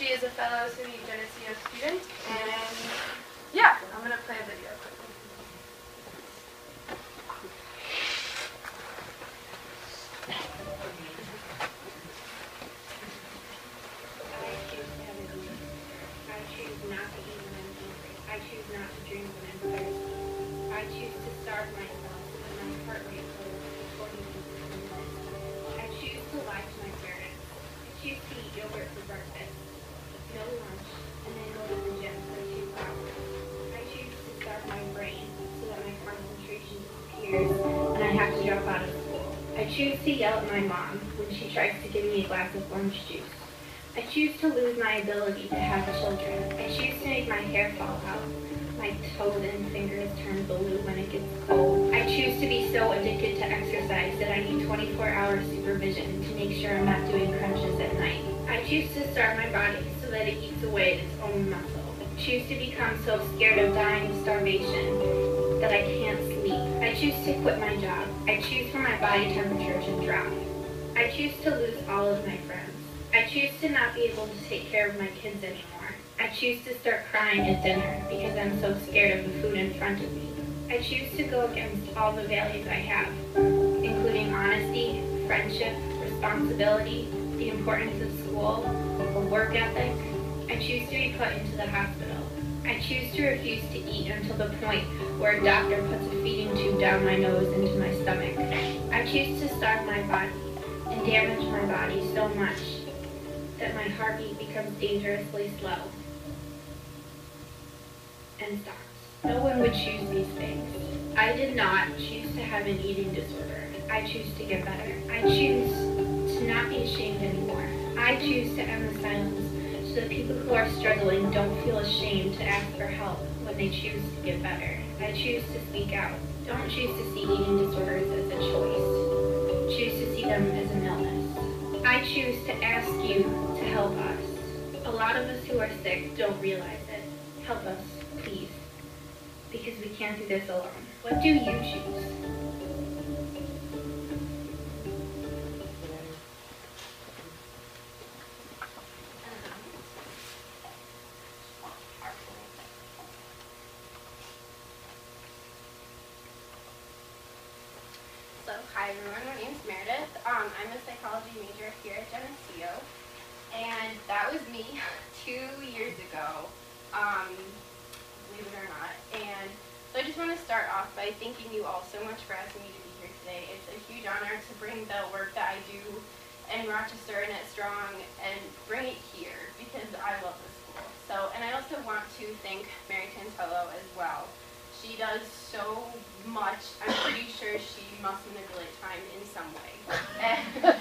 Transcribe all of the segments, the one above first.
She is a fellow SUNY Geneseo student, and choose to yell at my mom when she tries to give me a glass of orange juice. I choose to lose my ability to have children. I choose to make my hair fall out. My toes and fingers turn blue when it gets cold. I choose to be so addicted to exercise that I need 24 hour supervision to make sure I'm not doing crunches at night. I choose to starve my body so that it eats away at its own muscle. I choose to become so scared of dying of starvation that I can't sleep. I choose to quit my job. I choose for my body temperature to drop. I choose to lose all of my friends. I choose to not be able to take care of my kids anymore. I choose to start crying at dinner because I'm so scared of the food in front of me. I choose to go against all the values I have, including honesty, friendship, responsibility, the importance of school, a work ethic. I choose to be put into the hospital. I choose to refuse to eat until the point where a doctor puts a feeding tube down my nose into my stomach. I choose to starve my body and damage my body so much that my heartbeat becomes dangerously slow and stops. No one would choose these things. I did not choose to have an eating disorder. I choose to get better. I choose to not be ashamed anymore. I choose to end the silence so that people who are struggling don't feel ashamed to ask for help when they choose to get better. I choose to speak out. Don't choose to see eating disorders as a choice. Choose to see them as an illness. I choose to ask you to help us. A lot of us who are sick don't realize it. Help us, please. Because we can't do this alone. What do you choose? Um, believe it or not. And so I just want to start off by thanking you all so much for asking me to be here today. It's a huge honor to bring the work that I do in Rochester and at Strong and bring it here because I love this school. So, and I also want to thank Mary Tantello as well. She does so much. I'm pretty sure she must manipulate time in some way. And,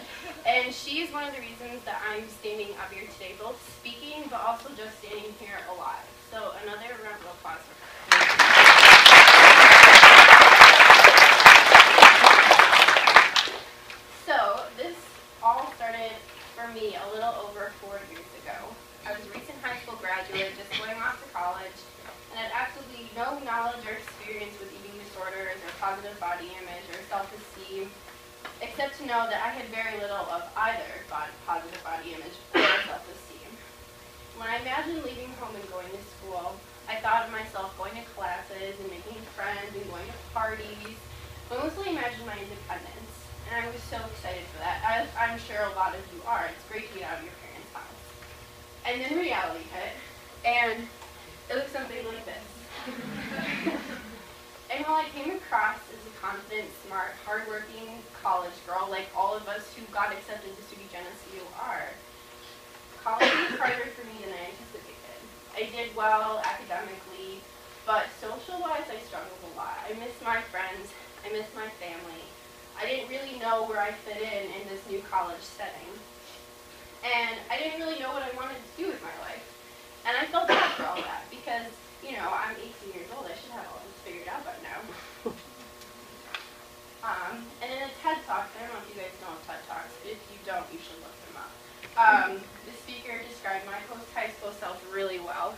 and she is one of the reasons that I'm standing up here today, both speaking but also just standing here alive. So another round of applause for her. So this all started for me a little over four years ago. I was a recent high school graduate, just going off to college, and had absolutely no knowledge or experience with eating disorders or positive body image or self-esteem, except to know that I had very little of either bod- positive body image or self-esteem. When I imagined leaving home and going to school, I thought of myself going to classes and making friends and going to parties, but mostly imagined my independence. And I was so excited for that. I'm sure a lot of you are. It's great to get out of your parents' house. And then reality hit, and it looked something like this. and while I came across confident, smart, hardworking college girl, like all of us who got accepted to SUNY Geneseo are, college was harder for me than I anticipated. I did well academically, but social-wise, I struggled a lot. I missed my friends. I missed my family. I didn't really know where I fit in in this new college setting. And I didn't really know what I wanted to do with my life. And I felt bad for all that because, you know, I'm 18 years old. I should have all this figured out by now. Um, and in a TED Talk, I don't know if you guys know of TED Talks, but if you don't, you should look them up. Um, the speaker described my post-high school self really well.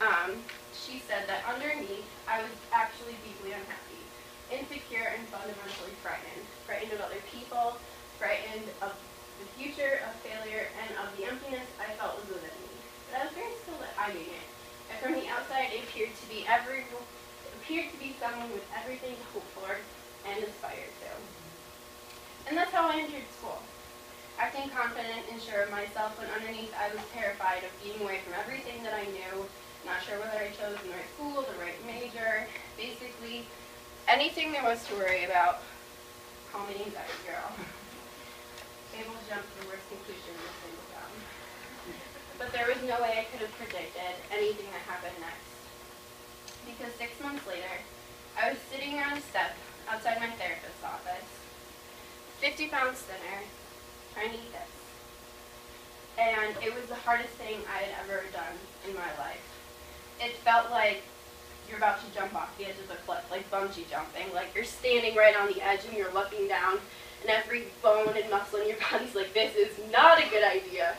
Um, she said that underneath, I was actually deeply unhappy, insecure, and fundamentally frightened. Frightened of other people, frightened of the future, of failure, and of the emptiness I felt was within me. But I was very skilled at hiding it. And from the outside, it appeared to be every appeared to be someone with everything to hope for and aspire to. And that's how I entered school. Acting confident and sure of myself when underneath I was terrified of being away from everything that I knew, not sure whether I chose the right school, the right major, basically anything there was to worry about. Call me anxiety girl. Able to jump to the worst conclusion a single job. But there was no way I could have predicted anything that happened next. Because six months later, I was sitting on a step outside my therapist's office, 50 pounds thinner, trying to eat this. And it was the hardest thing I had ever done in my life. It felt like you're about to jump off the edge of the cliff, like bungee jumping. Like you're standing right on the edge and you're looking down, and every bone and muscle in your body's like, this is not a good idea.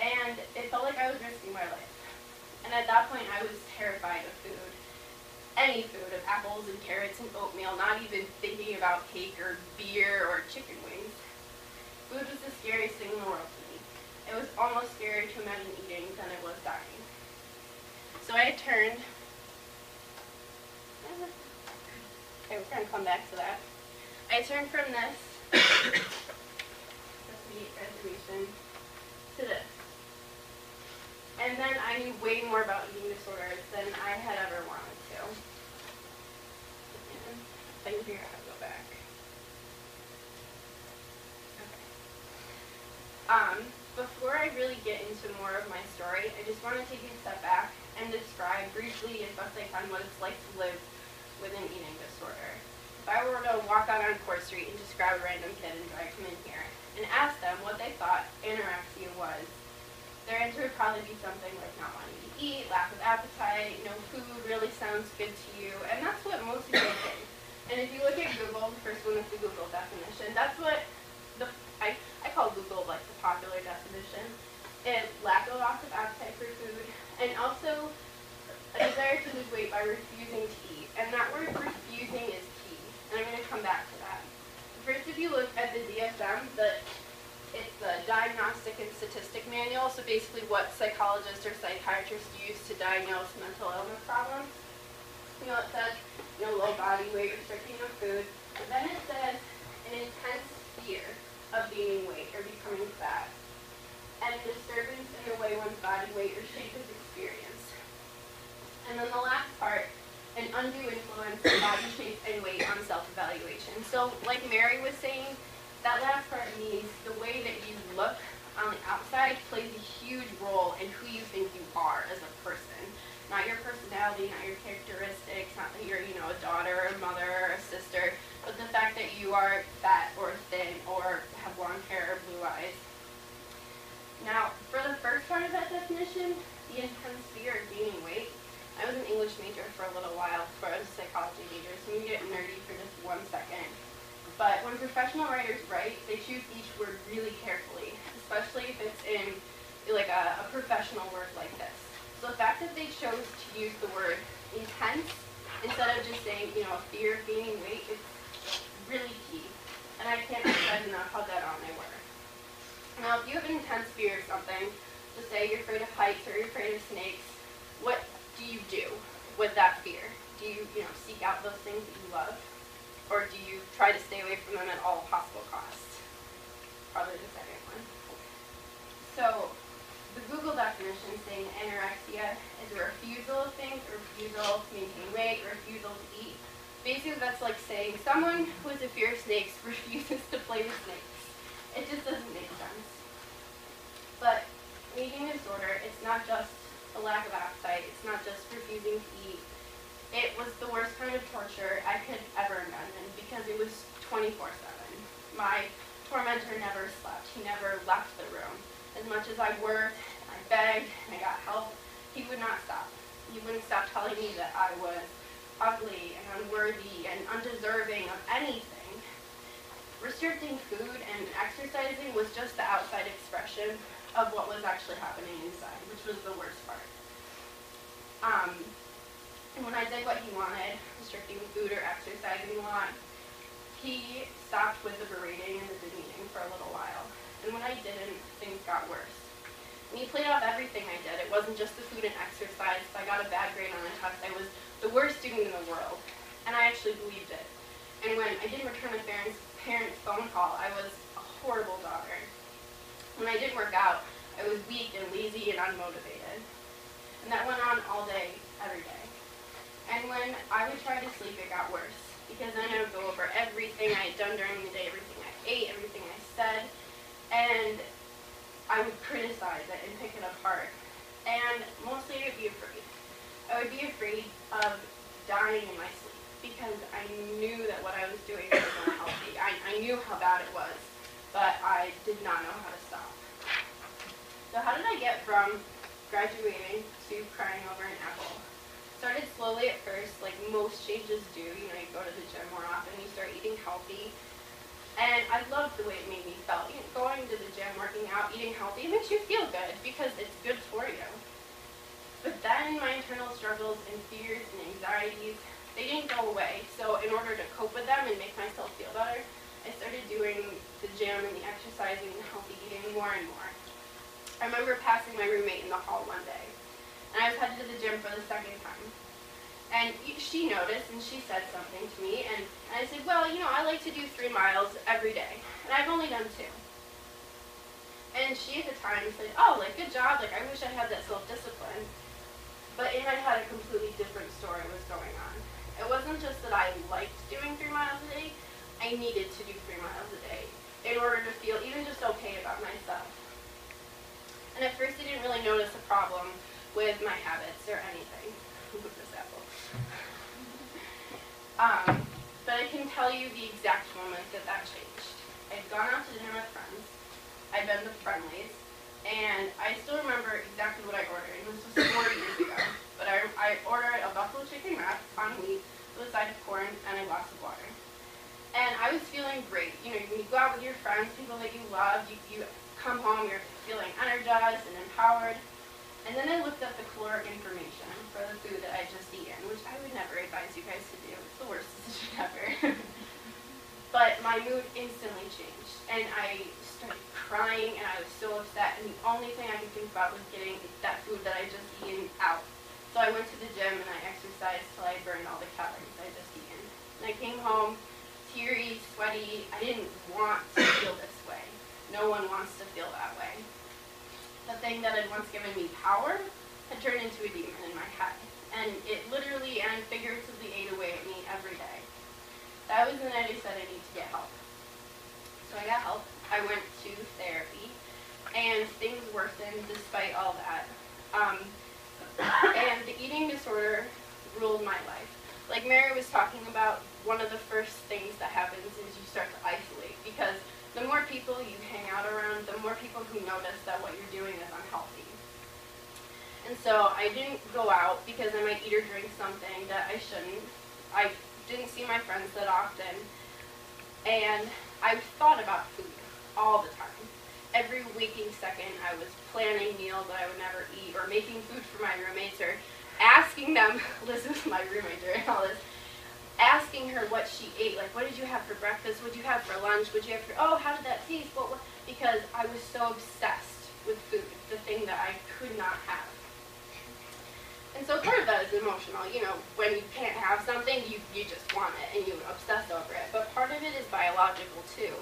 And it felt like I was risking my life. And at that point, I was terrified of food. Any food, of apples and carrots and oatmeal, not even thinking about cake or beer or chicken wings. Food was the scariest thing in the world to me. It was almost scarier to imagine eating than it was dying. So I turned Okay, we're going to come back to that. I turned from this, reservation, to this. And then I knew way more about eating disorders than I had ever wanted to. And I can figure out how to go back. Okay. Um, before I really get into more of my story, I just want to take a step back and describe briefly, as best I can, what it's like to live with an eating disorder. If I were to walk out on Court Street and just grab a random kid and drag him in here and ask them what they thought anorexia their answer would probably be something like not wanting to eat, lack of appetite, no food really sounds good to you, and that's what most people think. And if you look at Google, the first one is the Google definition, that's what the I, I call Google like the popular definition. It lack of loss of appetite for food, and also a desire to lose weight by refusing to eat. And that word refusing is key. And I'm going to come back to that. First, if you look at the DSM, the, it's the Diagnostic and Statistic Manual, so basically what psychologists or psychiatrists use to diagnose mental illness problems. You know, it says, you know, low body weight, or restricting of food. Then it says an intense fear of gaining weight or becoming fat, and disturbance in the way one's body weight or shape is experienced. And then the last part, an undue influence of body shape and weight on self-evaluation. So like Mary was saying, that last part means the way that you look professional writers write, they choose each word really carefully, especially if it's in like a, a professional word like this. So the fact that they chose to use the word intense instead of just saying, you know, fear of gaining weight is really key. And I can't emphasize enough how dead on they were. Now, if you have an intense fear of something, just say you're afraid of heights or you're afraid of snakes, what do you do with that fear? Do you, you know, seek out those things that you love? Try to stay away from them at all possible costs? Probably the second one. So, the Google definition saying anorexia is a refusal of things, a refusal to maintain weight, a refusal to eat. Basically, that's like saying someone with a fear of snakes refuses to play with snakes. It just doesn't make sense. But eating disorder, it's not just a lack of appetite. It's not just refusing to eat. It was the worst kind of torture I could ever imagine because it was 24-7. My tormentor never slept. He never left the room. As much as I worked, I begged, and I got help, he would not stop. He wouldn't stop telling me that I was ugly and unworthy and undeserving of anything. Restricting food and exercising was just the outside expression of what was actually happening inside, which was the worst part. Um, and when I did what he wanted, restricting food or exercising a lot, he stopped with the berating and the demeaning for a little while. And when I didn't, things got worse. And he played off everything I did. It wasn't just the food and exercise. I got a bad grade on a test, I was the worst student in the world. And I actually believed it. And when I didn't return my parents' parents' phone call, I was a horrible daughter. When I didn't work out, I was weak and lazy and unmotivated. And that went on all day, every day. And when I would try to sleep, it got worse. Because then I would go over everything I had done during the day, everything I ate, everything I said. And I would criticize it and pick it apart. And mostly I would be afraid. I would be afraid of dying in my sleep because I knew that what I was doing was unhealthy. I, I knew how bad it was, but I did not know how to stop. So how did I get from graduating to crying over an apple? Started slowly at first, like most changes do. You know, you go to the gym more often, you start eating healthy, and I loved the way it made me feel. You know, going to the gym, working out, eating healthy, it makes you feel good because it's good for you. But then my internal struggles and fears and anxieties, they didn't go away. So in order to cope with them and make myself feel better, I started doing the gym and the exercising and healthy eating more and more. I remember passing my roommate in the hall one day, and I was headed to the gym for the second time. And she noticed and she said something to me, and, I said, well, you know, I like to do three miles every day, and I've only done two. And she at the time said, oh, like, good job, like, I wish I had that self-discipline. But in my head, a completely different story was going on. It wasn't just that I liked doing three miles a day, I needed to do three miles a day in order to feel even just okay about myself. And at first, I didn't really notice a problem with my habits or anything. this apple. Um, but I can tell you the exact moment that that changed. I'd gone out to dinner with friends. I'd been to Friendly's. And I still remember exactly what I ordered. This was four years ago. But I, I ordered a buffalo chicken wrap on wheat with a side of corn and a glass of water. And I was feeling great. You know, when you go out with your friends, people that you love, you, you come home, you're feeling energized and empowered. And then I looked up the caloric information for the food that I just eaten, which I would never advise you guys to do. It's the worst decision ever. but my mood instantly changed, and I started crying, and I was so upset, and the only thing I could think about was getting that food that I just eaten out. So I went to the gym and I exercised till I burned all the calories I just eaten. And I came home teary, sweaty. I didn't want to feel this way. No one wants to feel that way the thing that had once given me power had turned into a demon in my head. And it literally and figuratively ate away at me every day. That was the night I said I need to get help. So I got help. I went to therapy, and things worsened despite all that. Um, and the eating disorder ruled my life. Like Mary was talking about, one of the first things that happens is you start to isolate because the more people you hang out around, the more people who notice that what you're doing is unhealthy. And so I didn't go out because I might eat or drink something that I shouldn't. I didn't see my friends that often. And I thought about food all the time. Every waking second, I was planning meals that I would never eat, or making food for my roommates, or asking them, listen to my roommate during all this, asking her what she ate, like what did you have for breakfast, what did you have for lunch, what did you have for, oh, how did that taste, what, what, because I was so obsessed with food, the thing that I could not have. And so part of that is emotional, you know, when you can't have something, you, you just want it and you obsess over it. But part of it is biological too.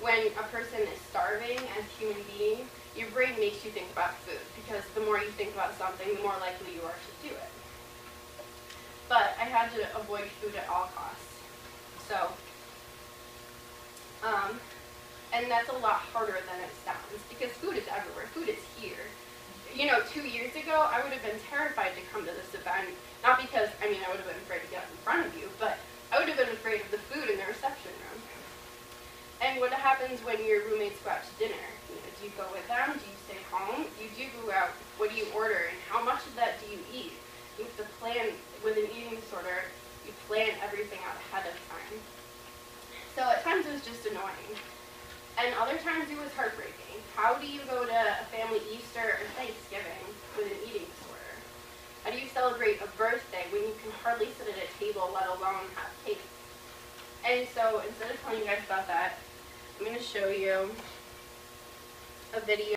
When a person is starving as a human being, your brain makes you think about food because the more you think about something, the more likely you are to do it but I had to avoid food at all costs. So, um, and that's a lot harder than it sounds because food is everywhere. Food is here. You know, two years ago, I would have been terrified to come to this event. Not because, I mean, I would have been afraid to get up in front of you, but I would have been afraid of the food in the reception room. And what happens when your roommates go out to dinner? You know, do you go with them? Do you stay home? You do go out. What do you order? And how much of that do you eat? You have to plan with an eating disorder, you plan everything out ahead of time. So at times it was just annoying. And other times it was heartbreaking. How do you go to a family Easter or Thanksgiving with an eating disorder? How do you celebrate a birthday when you can hardly sit at a table, let alone have cake? And so instead of telling you guys about that, I'm going to show you a video